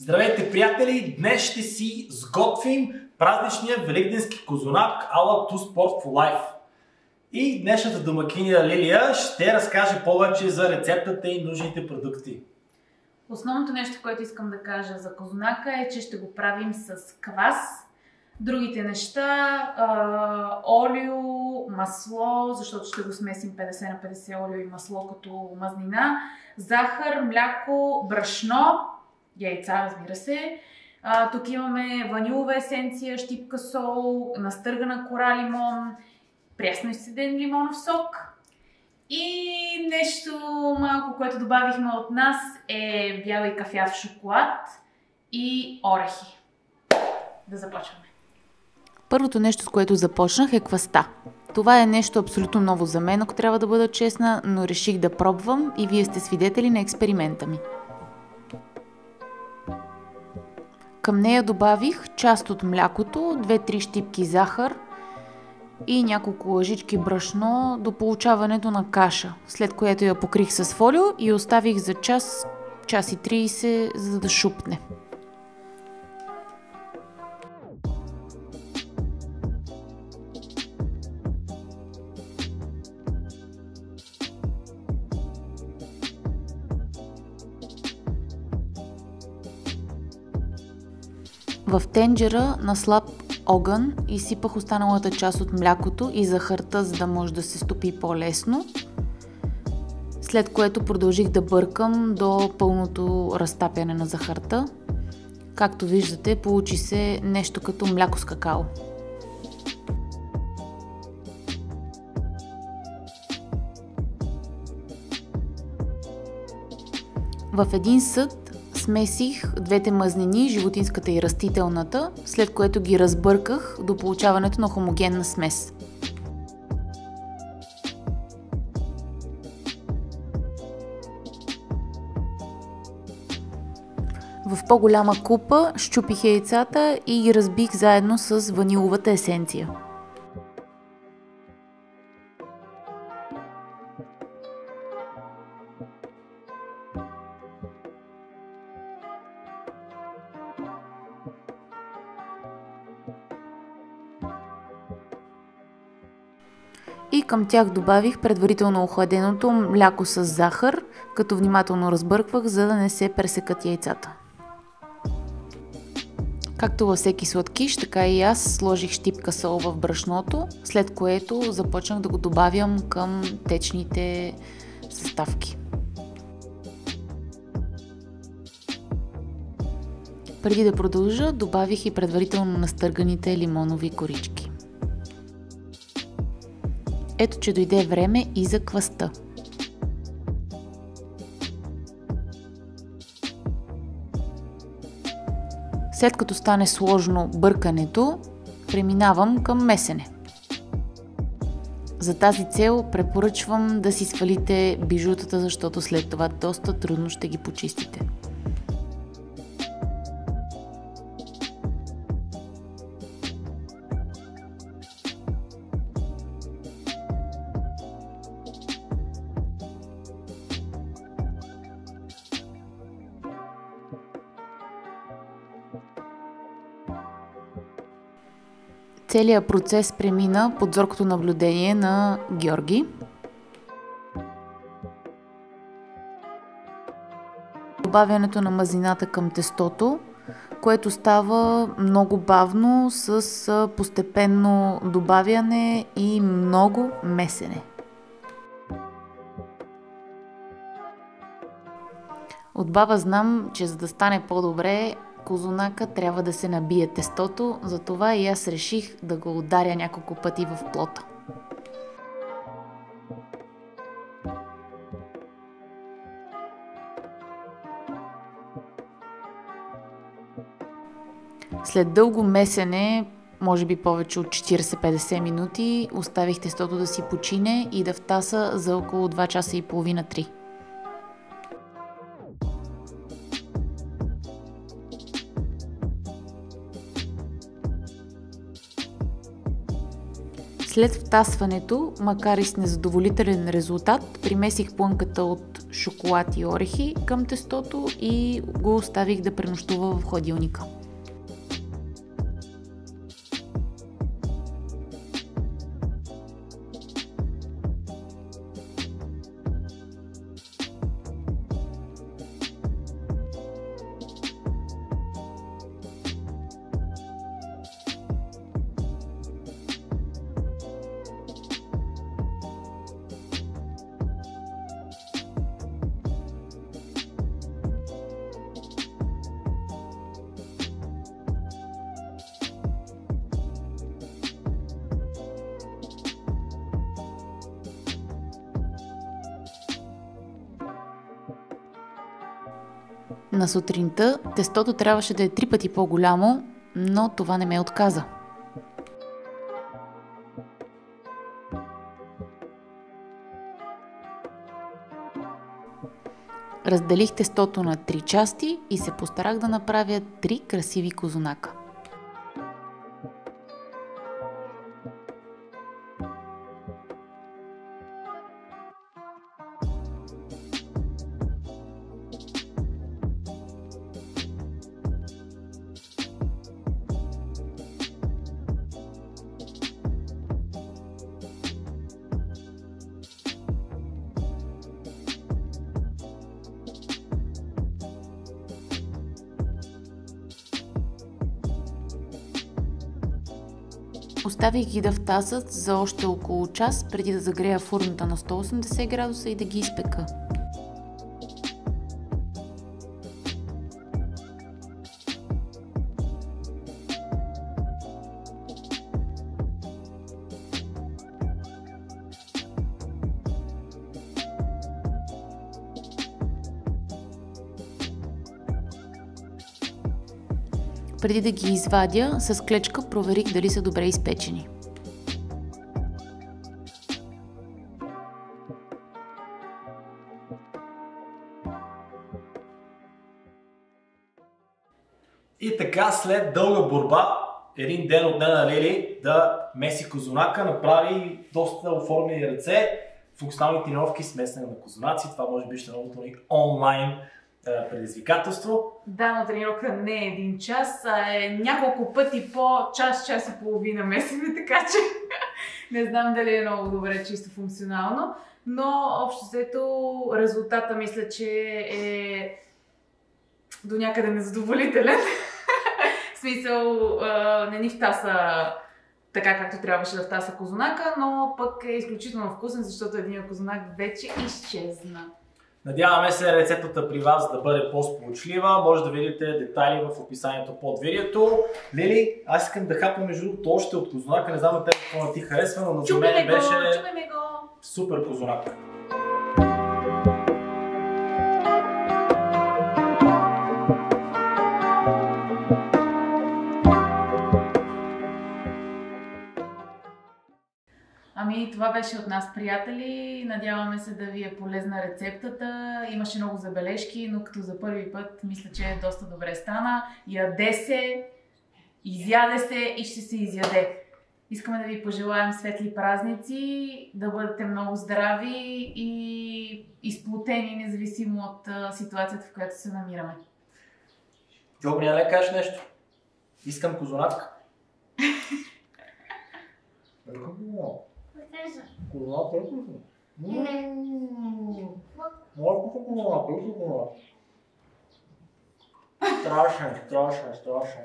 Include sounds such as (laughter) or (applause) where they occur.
Здравейте, приятели! Днес ще си сготвим празничния великденски козунак ала Two Sport for Life. И днешната домакиня Лилия ще разкаже повече за рецептата и нужните продукти. Основното нещо, което искам да кажа за козунака е, че ще го правим с квас. Другите неща, а, олио, масло, защото ще го смесим 50 на 50 олио и масло като мазнина, захар, мляко, брашно, яйца, разбира се. А, тук имаме ванилова есенция, щипка сол, настъргана кора лимон, прясно изседен лимонов сок. И нещо малко, което добавихме от нас е бял и кафяв шоколад и орехи. Да започваме. Първото нещо, с което започнах е кваста. Това е нещо абсолютно ново за мен, ако трябва да бъда честна, но реших да пробвам и вие сте свидетели на експеримента ми. Към нея добавих част от млякото, 2-3 щипки захар и няколко лъжички брашно до получаването на каша, след което я покрих с фолио и оставих за час, час и 30, за да шупне. В тенджера на слаб огън изсипах останалата част от млякото и захарта, за да може да се стопи по-лесно. След което продължих да бъркам до пълното разтапяне на захарта. Както виждате, получи се нещо като мляко с какао. В един съд смесих двете мазнини, животинската и растителната, след което ги разбърках до получаването на хомогенна смес. В по-голяма купа щупих яйцата и ги разбих заедно с ваниловата есенция. И към тях добавих предварително охладеното мляко с захар, като внимателно разбърквах, за да не се пресекат яйцата. Както във всеки сладкиш, така и аз сложих щипка сол в брашното, след което започнах да го добавям към течните съставки. Преди да продължа, добавих и предварително настърганите лимонови корички. Ето, че дойде време и за кваста. След като стане сложно бъркането, преминавам към месене. За тази цел препоръчвам да си свалите бижутата, защото след това доста трудно ще ги почистите. Целият процес премина под зоркото наблюдение на Георги. Добавянето на мазината към тестото, което става много бавно с постепенно добавяне и много месене. От баба знам, че за да стане по-добре, козунака трябва да се набие тестото, затова и аз реших да го ударя няколко пъти в плота. След дълго месене, може би повече от 40-50 минути, оставих тестото да си почине и да втаса за около 2 часа и половина-3. След втасването, макар и с незадоволителен резултат, примесих плънката от шоколад и орехи към тестото и го оставих да пренощува в хладилника. На сутринта тестото трябваше да е три пъти по-голямо, но това не ме отказа. Разделих тестото на три части и се постарах да направя три красиви козунака. Оставих ги да втасат за още около час, преди да загрея фурната на 180 градуса и да ги изпека. Преди да ги извадя, с клечка проверих дали са добре изпечени. И така, след дълга борба, един ден от дена Лили да меси козунака, направи доста оформени ръце, функционални тренировки с месене на козунаци. Това може би ще е новото ни онлайн предизвикателство. Да, но тренировка не е един час, а е няколко пъти по час, час и половина месеме, (laughs) така че (laughs) не знам дали е много добре чисто функционално, но общо взето резултата мисля, че е до някъде незадоволителен. (laughs) В смисъл, не ни втаса така както трябваше да втаса козунака, но пък е изключително вкусен, защото един козунак вече изчезна. Надяваме се рецептата при вас да бъде по-сполучлива. Може да видите детайли в описанието под видеото. Лили, аз искам да хапам между другото още от козунака. Не знам на теб какво ти харесва, но за мен беше го. супер козунак. Това беше от нас, приятели. Надяваме се да ви е полезна рецептата. Имаше много забележки, но като за първи път, мисля, че доста добре стана. Яде се, изяде се и ще се изяде. Искаме да ви пожелаем светли празници, да бъдете много здрави и изплутени, независимо от ситуацията, в която се намираме. Джоб, няма ли кажеш нещо? Искам (laughs) козунак. Кола първо. Малко кола, първо кола. Страшен, страшен, страшен.